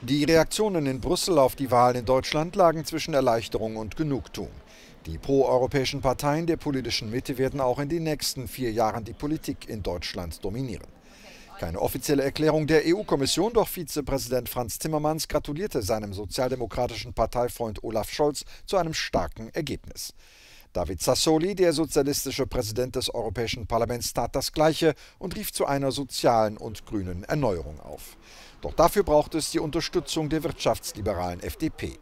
Die Reaktionen in Brüssel auf die Wahlen in Deutschland lagen zwischen Erleichterung und Genugtuung. Die proeuropäischen Parteien der politischen Mitte werden auch in den nächsten vier Jahren die Politik in Deutschland dominieren. Keine offizielle Erklärung der EU-Kommission, doch Vizepräsident Franz Timmermans gratulierte seinem sozialdemokratischen Parteifreund Olaf Scholz zu einem starken Ergebnis. David Sassoli, der sozialistische Präsident des Europäischen Parlaments, tat das Gleiche und rief zu einer sozialen und grünen Erneuerung auf. Doch dafür braucht es die Unterstützung der wirtschaftsliberalen FDP.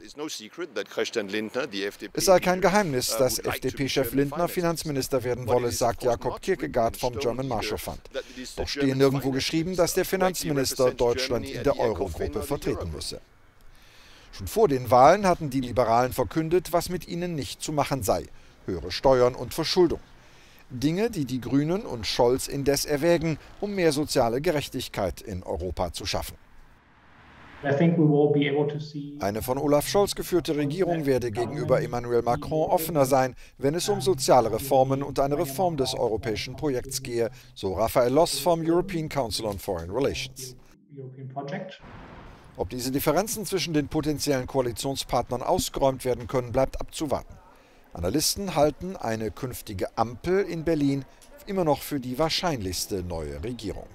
Es sei kein Geheimnis, uh, dass FDP-Chef Lindner Finanzminister werden wolle, sagt Jakob Kierkegaard vom German Marshall Fund. Doch stehe nirgendwo geschrieben, dass der Finanzminister Deutschland in der Eurogruppe vertreten müsse. Schon vor den Wahlen hatten die Liberalen verkündet, was mit ihnen nicht zu machen sei. Höhere Steuern und Verschuldung. Dinge, die die Grünen und Scholz indes erwägen, um mehr soziale Gerechtigkeit in Europa zu schaffen. Eine von Olaf Scholz geführte Regierung werde gegenüber Emmanuel Macron offener sein, wenn es um soziale Reformen und eine Reform des europäischen Projekts gehe, so Raphael Loss vom European Council on Foreign Relations. Ob diese Differenzen zwischen den potenziellen Koalitionspartnern ausgeräumt werden können, bleibt abzuwarten. Analysten halten eine künftige Ampel in Berlin immer noch für die wahrscheinlichste neue Regierung.